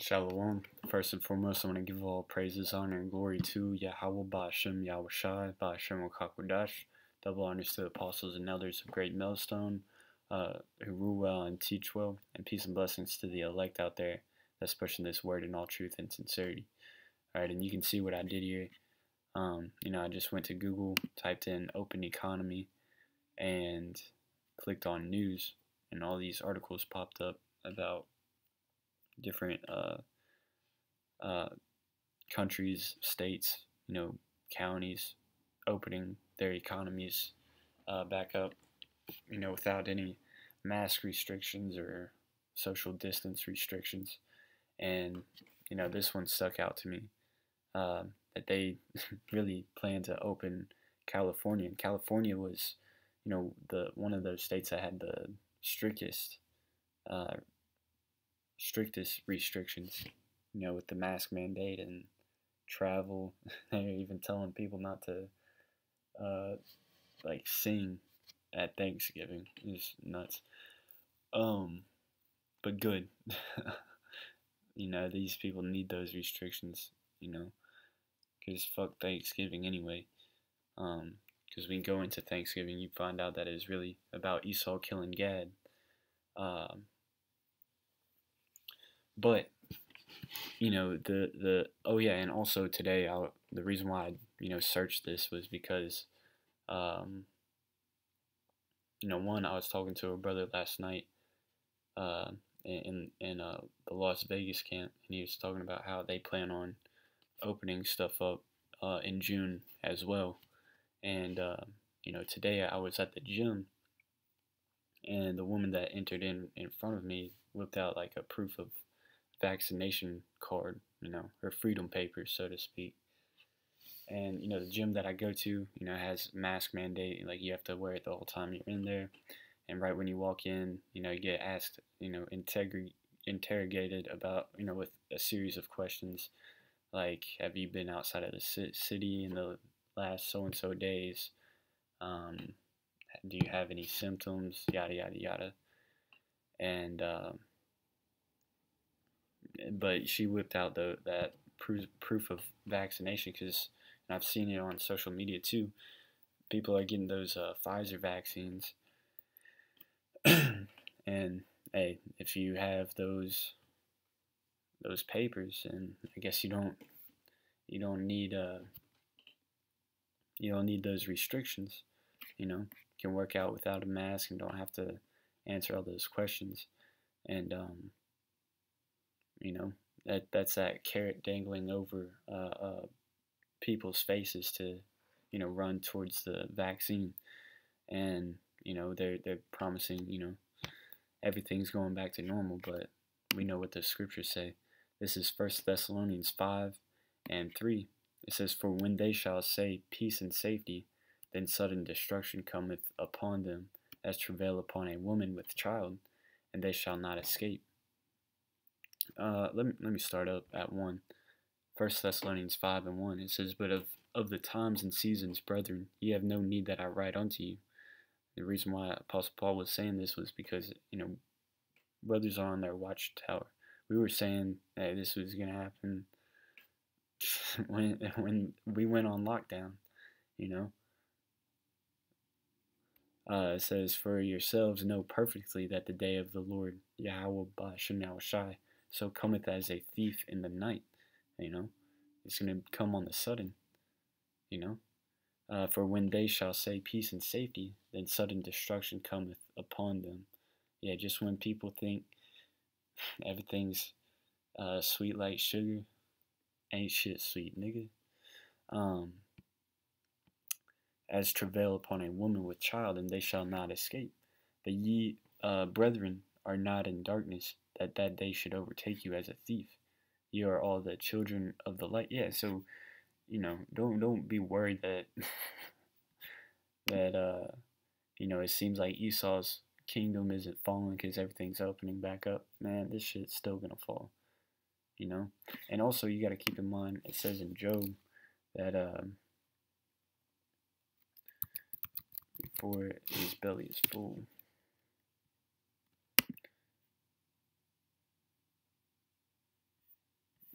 Shalom. First and foremost, I want to give all praises, honor, and glory to Yahweh Ba'ashem Yahushai Ba'ashem Wakakodash, double honors to the apostles and elders of Great Millstone, uh, who rule well and teach well, and peace and blessings to the elect out there that's pushing this word in all truth and sincerity. Alright, and you can see what I did here. Um, you know, I just went to Google, typed in open economy, and clicked on news, and all these articles popped up about different uh, uh, countries, states, you know, counties opening their economies uh, back up, you know, without any mask restrictions or social distance restrictions. And, you know, this one stuck out to me uh, that they really plan to open California. And California was, you know, the one of those states that had the strictest uh, strictest restrictions, you know, with the mask mandate and travel. They're even telling people not to, uh, like, sing at Thanksgiving. It's nuts. Um, but good. you know, these people need those restrictions, you know, because fuck Thanksgiving anyway. Um, because we go into Thanksgiving, you find out that it's really about Esau killing Gad. Um, but you know the the oh yeah, and also today I the reason why I you know searched this was because um, you know one I was talking to a brother last night uh, in in uh, the Las Vegas camp, and he was talking about how they plan on opening stuff up uh, in June as well. And uh, you know, today I was at the gym, and the woman that entered in in front of me whipped out like a proof of vaccination card, you know, her freedom papers, so to speak. And you know, the gym that I go to, you know, has mask mandate, like you have to wear it the whole time you're in there. And right when you walk in, you know, you get asked, you know, integri- interrogated about, you know, with a series of questions like, have you been outside of the city in the last so and so days? Um, do you have any symptoms? Yada yada yada. And uh, but she whipped out the that proof proof of vaccination because I've seen it on social media too. People are getting those uh, Pfizer vaccines, and hey, if you have those those papers, and I guess you don't you don't need uh you don't need those restrictions. You know, you can work out without a mask and don't have to answer all those questions. And um, you know, that that's that carrot dangling over uh, uh, people's faces to, you know, run towards the vaccine, and you know they're they're promising you know everything's going back to normal, but we know what the scriptures say. This is First Thessalonians five and three. It says, "For when they shall say peace and safety, then sudden destruction cometh upon them, as travail upon a woman with child, and they shall not escape." Uh, let me let me start up at one. First Thessalonians five and one. It says, "But of of the times and seasons, brethren, ye have no need that I write unto you." The reason why Apostle Paul was saying this was because you know brothers are on their watchtower. We were saying that this was gonna happen when when we went on lockdown. You know. Uh, it says, For yourselves know perfectly that the day of the Lord Yahweh Ba'ashem Yahushai so cometh as a thief in the night. You know, it's going to come on the sudden. You know, uh, for when they shall say peace and safety, then sudden destruction cometh upon them. Yeah, just when people think everything's uh, sweet like sugar, ain't shit sweet, nigga. Um, as travail upon a woman with child, and they shall not escape. But ye uh, brethren are not in darkness, that that day should overtake you as a thief. You are all the children of the light. Yeah, so you know, don't don't be worried that that uh you know it seems like Esau's kingdom isn't falling because everything's opening back up. Man, this shit's still gonna fall. You know, and also you got to keep in mind it says in Job that um, before his belly is full.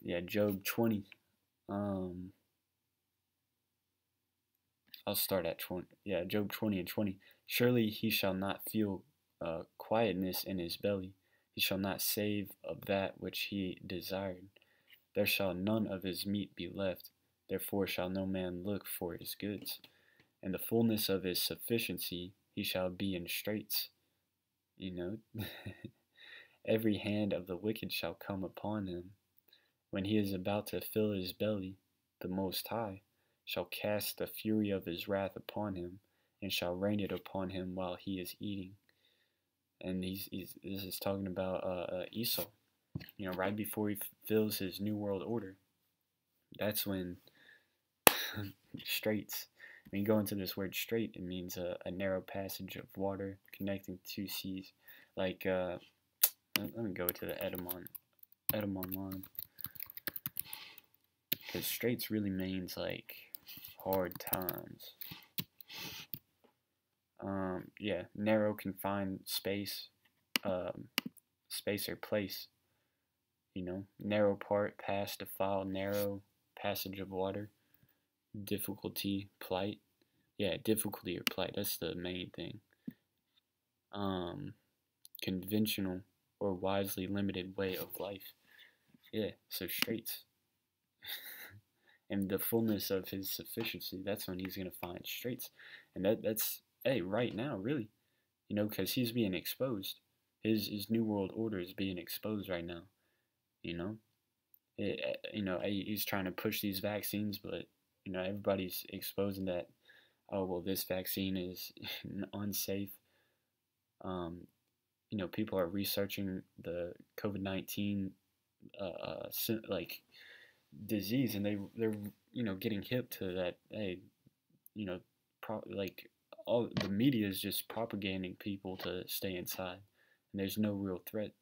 Yeah, Job 20. Um, I'll start at 20. Yeah, Job 20 and 20. Surely he shall not feel uh, quietness in his belly. He shall not save of that which he desired. There shall none of his meat be left. Therefore shall no man look for his goods. And the fullness of his sufficiency he shall be in straits. You know, every hand of the wicked shall come upon him. When he is about to fill his belly, the Most High shall cast the fury of his wrath upon him, and shall rain it upon him while he is eating. And he's, he's this is talking about uh, uh, Esau. You know, right before he fills his new world order, that's when straits. When you go into this word strait, it means a, a narrow passage of water connecting two seas. Like, uh, let me go to the etymon, etymon line. Because straits really means like hard times. Um, yeah, narrow confined space, um, space or place. You know, narrow part, pass, defile, narrow passage of water, difficulty, plight. Yeah, difficulty or plight. That's the main thing. Um, conventional or wisely limited way of life. Yeah, so straits. and the fullness of his sufficiency, that's when he's going to find straits. And that that's, hey, right now, really. You know, because he's being exposed. His, his New World Order is being exposed right now. You know? It, eh, you know, he's trying to push these vaccines, but, you know, everybody's exposing that, oh, well, this vaccine is unsafe. Um, you know, people are researching the COVID 19, uh, uh like, disease and they they're you know getting hip to that hey you know pro- like all the media is just propagating people to stay inside and there's no real threat. It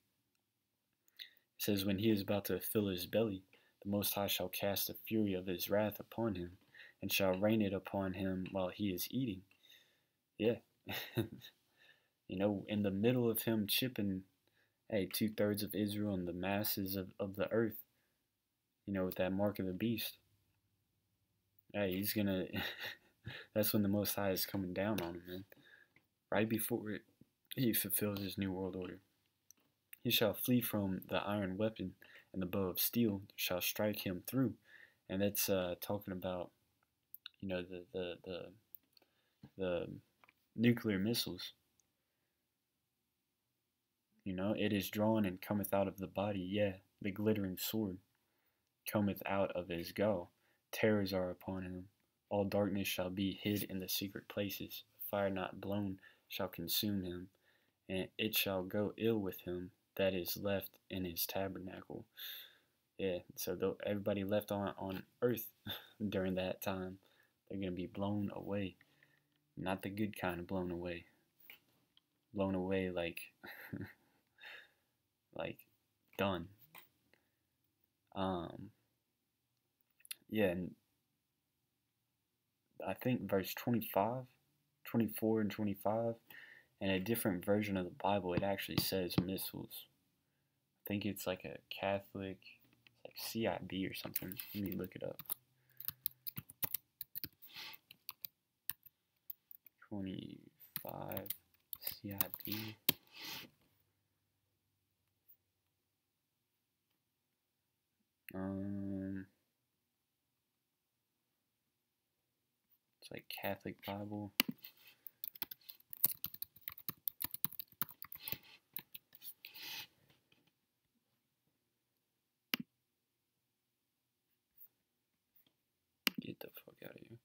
says when he is about to fill his belly the most high shall cast the fury of his wrath upon him and shall rain it upon him while he is eating. Yeah. You know in the middle of him chipping hey two-thirds of israel and the masses of, of the earth you know, with that mark of the beast. Hey, he's gonna. that's when the Most High is coming down on him, man. Right before it, he fulfills his new world order. He shall flee from the iron weapon, and the bow of steel shall strike him through. And that's uh, talking about, you know, the the the the nuclear missiles. You know, it is drawn and cometh out of the body, yeah, the glittering sword cometh out of his go. Terrors are upon him. All darkness shall be hid in the secret places. Fire not blown shall consume him, and it shall go ill with him that is left in his tabernacle. Yeah, so though everybody left on, on earth during that time, they're going to be blown away. Not the good kind of blown away. Blown away like, like done. Um, yeah, and I think verse 25, 24 and 25, and a different version of the Bible, it actually says missiles. I think it's like a Catholic, like CIB or something. Let me look it up. 25 CIB. Um, it's like Catholic Bible. Get the fuck out of here.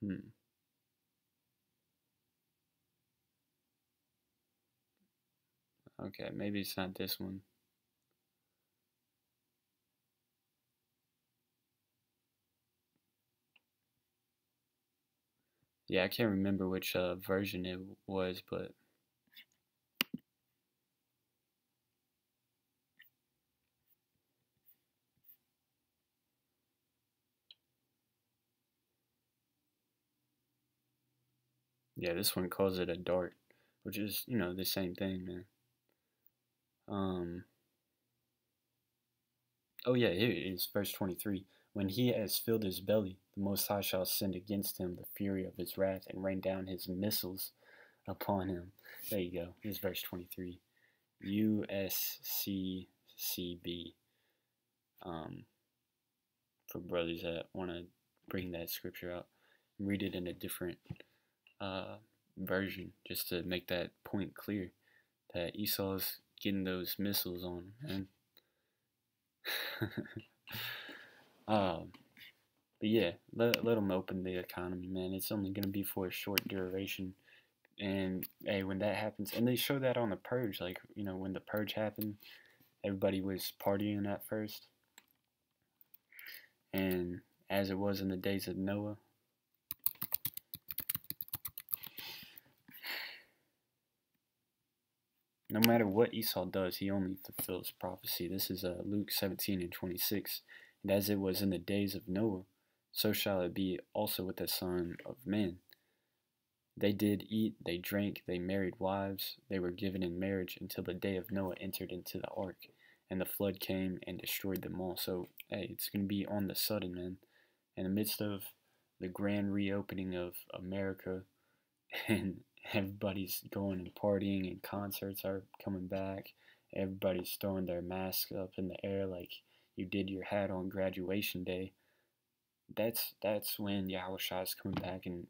Hmm. Okay, maybe it's not this one. Yeah, I can't remember which uh, version it was, but yeah, this one calls it a dart. which is you know the same thing, man. Um. Oh yeah, here it is, verse twenty-three. When he has filled his belly, the Most High shall send against him the fury of his wrath and rain down his missiles upon him. There you go. Here's verse 23. USCCB. Um, for brothers that want to bring that scripture out, and read it in a different uh, version just to make that point clear that Esau's getting those missiles on him. um, but yeah, let, let them open the economy, man. It's only going to be for a short duration. And hey, when that happens, and they show that on the purge, like, you know, when the purge happened, everybody was partying at first. And as it was in the days of Noah, no matter what Esau does, he only fulfills prophecy. This is uh, Luke 17 and 26. And as it was in the days of Noah, so shall it be also with the Son of Man. They did eat, they drank, they married wives, they were given in marriage until the day of Noah entered into the ark, and the flood came and destroyed them all. So, hey, it's going to be on the sudden, man. In the midst of the grand reopening of America and everybody's going and partying and concerts are coming back. Everybody's throwing their masks up in the air like you did your hat on graduation day. That's that's when Yahushua is coming back and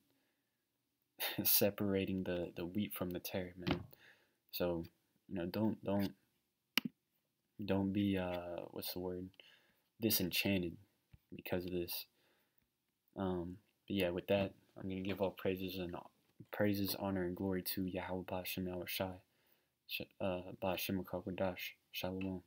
separating the, the wheat from the tare, man. So, you know, don't don't don't be uh what's the word? disenchanted because of this. Um but yeah, with that, I'm gonna give all praises and praises, honor, and glory to Yahweh Bashem El Shai, uh, Shalom.